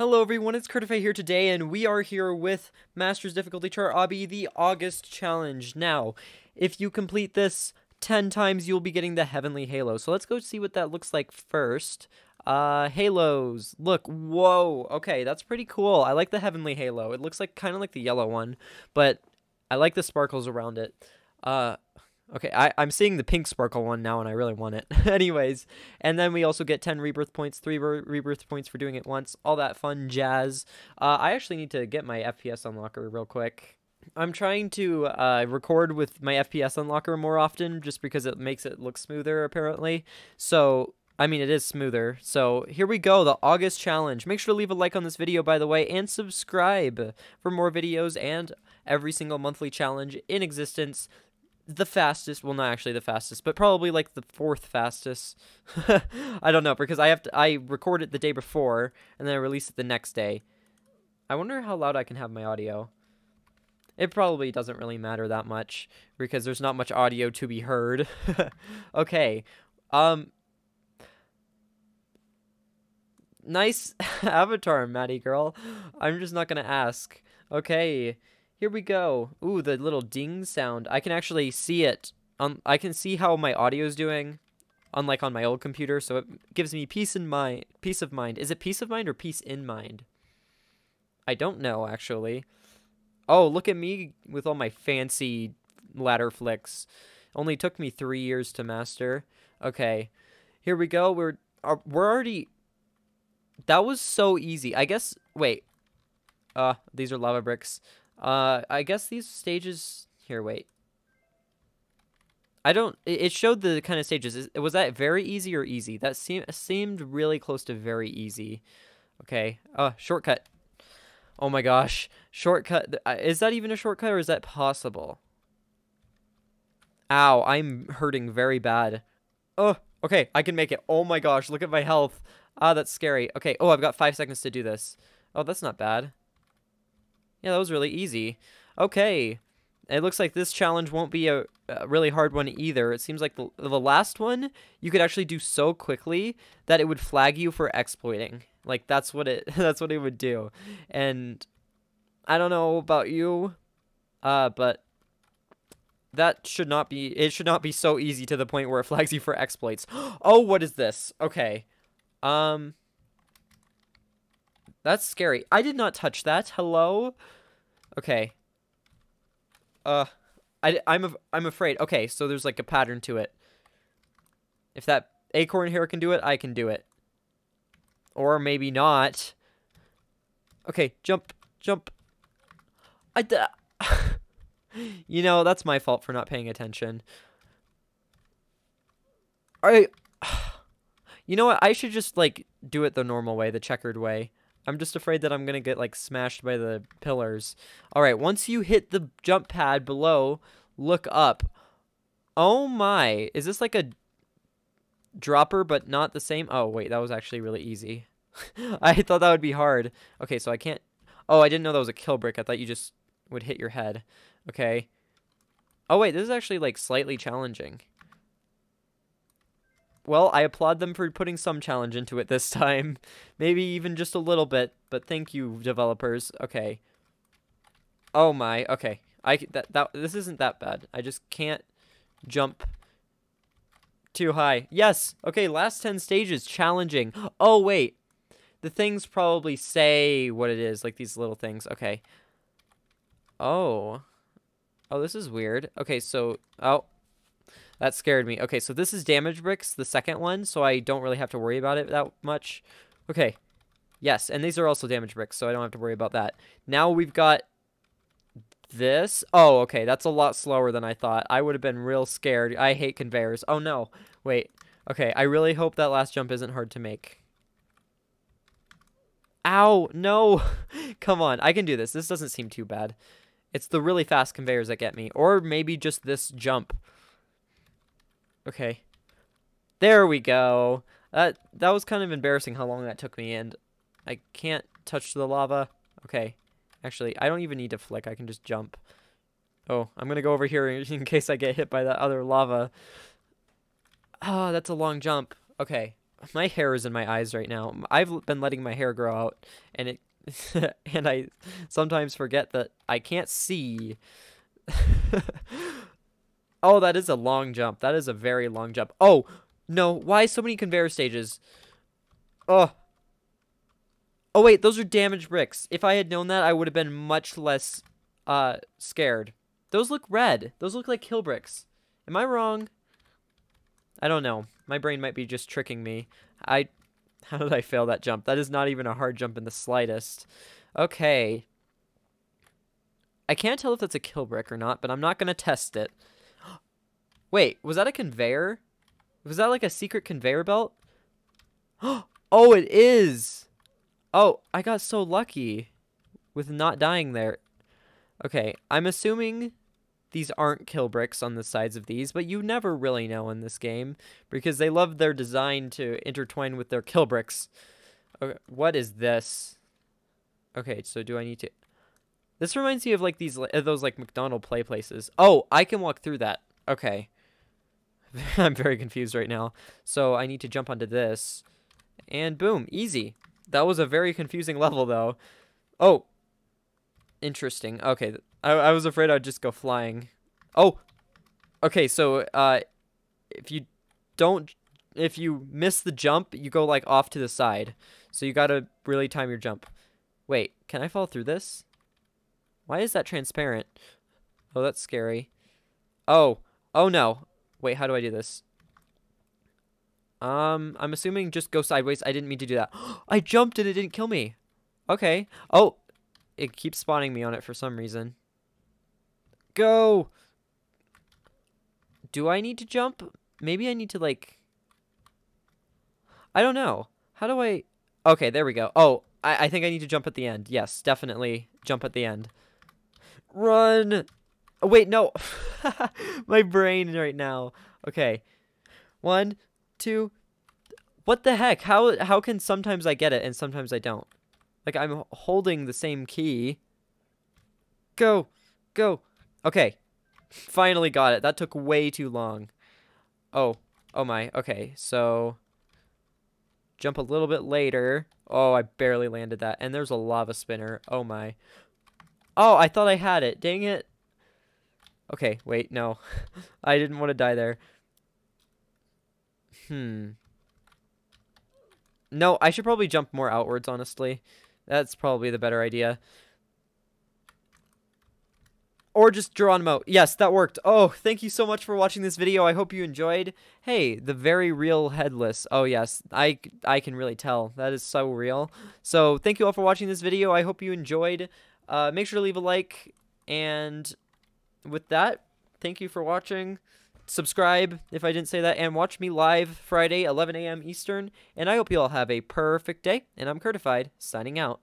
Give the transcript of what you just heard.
Hello everyone, it's Curtified here today, and we are here with Master's Difficulty Chart Obby, the August Challenge. Now, if you complete this 10 times, you'll be getting the Heavenly Halo. So let's go see what that looks like first. Uh, halos. Look, whoa. Okay, that's pretty cool. I like the Heavenly Halo. It looks like kind of like the yellow one, but I like the sparkles around it. Uh, Okay, I, I'm seeing the pink sparkle one now, and I really want it. Anyways, and then we also get 10 rebirth points, 3 re rebirth points for doing it once, all that fun jazz. Uh, I actually need to get my FPS unlocker real quick. I'm trying to uh, record with my FPS unlocker more often, just because it makes it look smoother, apparently. So, I mean, it is smoother. So, here we go, the August Challenge. Make sure to leave a like on this video, by the way, and subscribe for more videos and every single monthly challenge in existence the fastest well not actually the fastest but probably like the fourth fastest. I don't know because i have to i record it the day before and then i release it the next day. I wonder how loud i can have my audio. It probably doesn't really matter that much because there's not much audio to be heard. Okay um nice avatar maddie girl. I'm just not gonna ask. Okay here we go. Ooh, the little ding sound. I can actually see it. Um, I can see how my audio is doing, unlike on my old computer. So it gives me peace in mind. Peace of mind. Is it peace of mind or peace in mind? I don't know actually. Oh, look at me with all my fancy ladder flicks. Only took me three years to master. Okay, here we go. We're we're already. That was so easy. I guess. Wait. Uh, these are lava bricks. Uh, I guess these stages... Here, wait. I don't... It showed the kind of stages. Was that very easy or easy? That seemed seemed really close to very easy. Okay. Uh, shortcut. Oh my gosh. Shortcut. Uh, is that even a shortcut or is that possible? Ow, I'm hurting very bad. Oh, okay. I can make it. Oh my gosh. Look at my health. Ah, that's scary. Okay. Oh, I've got five seconds to do this. Oh, that's not bad. Yeah, that was really easy. Okay. It looks like this challenge won't be a, a really hard one either. It seems like the, the last one you could actually do so quickly that it would flag you for exploiting. Like that's what it that's what it would do. And I don't know about you, uh, but that should not be it should not be so easy to the point where it flags you for exploits. oh, what is this? Okay. Um that's scary. I did not touch that. Hello? Okay. Uh, I, I'm, I'm afraid. Okay, so there's like a pattern to it. If that acorn here can do it, I can do it. Or maybe not. Okay, jump, jump. I, you know, that's my fault for not paying attention. I, you know what? I should just, like, do it the normal way, the checkered way. I'm just afraid that I'm going to get like smashed by the pillars. All right, once you hit the jump pad below, look up. Oh my, is this like a dropper but not the same? Oh, wait, that was actually really easy. I thought that would be hard. Okay, so I can't Oh, I didn't know that was a kill brick. I thought you just would hit your head. Okay. Oh wait, this is actually like slightly challenging. Well, I applaud them for putting some challenge into it this time. Maybe even just a little bit, but thank you, developers. Okay. Oh my, okay. I that that this isn't that bad. I just can't jump too high. Yes. Okay, last 10 stages challenging. Oh wait. The things probably say what it is, like these little things. Okay. Oh. Oh, this is weird. Okay, so oh, that scared me. Okay, so this is damage bricks, the second one, so I don't really have to worry about it that much. Okay. Yes, and these are also damage bricks, so I don't have to worry about that. Now we've got this. Oh, okay, that's a lot slower than I thought. I would have been real scared. I hate conveyors. Oh, no. Wait. Okay, I really hope that last jump isn't hard to make. Ow, no. Come on, I can do this. This doesn't seem too bad. It's the really fast conveyors that get me. Or maybe just this jump. Okay. There we go. That that was kind of embarrassing how long that took me, and I can't touch the lava. Okay. Actually, I don't even need to flick. I can just jump. Oh, I'm going to go over here in case I get hit by that other lava. Oh, that's a long jump. Okay. my hair is in my eyes right now. I've been letting my hair grow out, and it and I sometimes forget that I can't see. oh, that is a long jump. That is a very long jump. Oh, no. Why so many conveyor stages? Oh. Oh, wait. Those are damaged bricks. If I had known that, I would have been much less uh, scared. Those look red. Those look like kill bricks. Am I wrong? I don't know. My brain might be just tricking me. I how did I fail that jump? That is not even a hard jump in the slightest. Okay. I can't tell if that's a kill brick or not, but I'm not going to test it. Wait, was that a conveyor? Was that like a secret conveyor belt? oh, it is! Oh, I got so lucky with not dying there. Okay, I'm assuming these aren't kill bricks on the sides of these, but you never really know in this game because they love their design to intertwine with their kill bricks. Okay, what is this? Okay, so do I need to... This reminds me of like these uh, those like McDonald play places. Oh, I can walk through that. Okay. I'm very confused right now. So I need to jump onto this. And boom, easy. That was a very confusing level though. Oh. Interesting. Okay, I, I was afraid I'd just go flying. Oh, okay. So uh, if you don't, if you miss the jump, you go like off to the side. So you gotta really time your jump. Wait, can I fall through this? Why is that transparent? Oh, that's scary. Oh, oh no. Wait, how do I do this? Um, I'm assuming just go sideways. I didn't mean to do that. I jumped and it didn't kill me. Okay. Oh, it keeps spawning me on it for some reason. Go! Do I need to jump? Maybe I need to, like... I don't know. How do I... Okay, there we go. Oh, I, I think I need to jump at the end. Yes, definitely jump at the end. Run! Oh, wait, no. My brain right now. Okay. One, two... What the heck? How how can sometimes I get it and sometimes I don't? Like, I'm holding the same key. Go! Go! Okay. Finally got it. That took way too long. Oh. Oh my. Okay. So jump a little bit later. Oh, I barely landed that. And there's a lava spinner. Oh my. Oh, I thought I had it. Dang it. Okay, wait, no. I didn't want to die there. Hmm. No, I should probably jump more outwards, honestly. That's probably the better idea. Or just Geronimo. Yes, that worked. Oh, thank you so much for watching this video. I hope you enjoyed. Hey, the very real headless. Oh, yes. I, I can really tell. That is so real. So, thank you all for watching this video. I hope you enjoyed. Uh, make sure to leave a like. And with that, thank you for watching. Subscribe if I didn't say that. And watch me live Friday, 11 a.m. Eastern. And I hope you all have a perfect day. And I'm Curtified, signing out.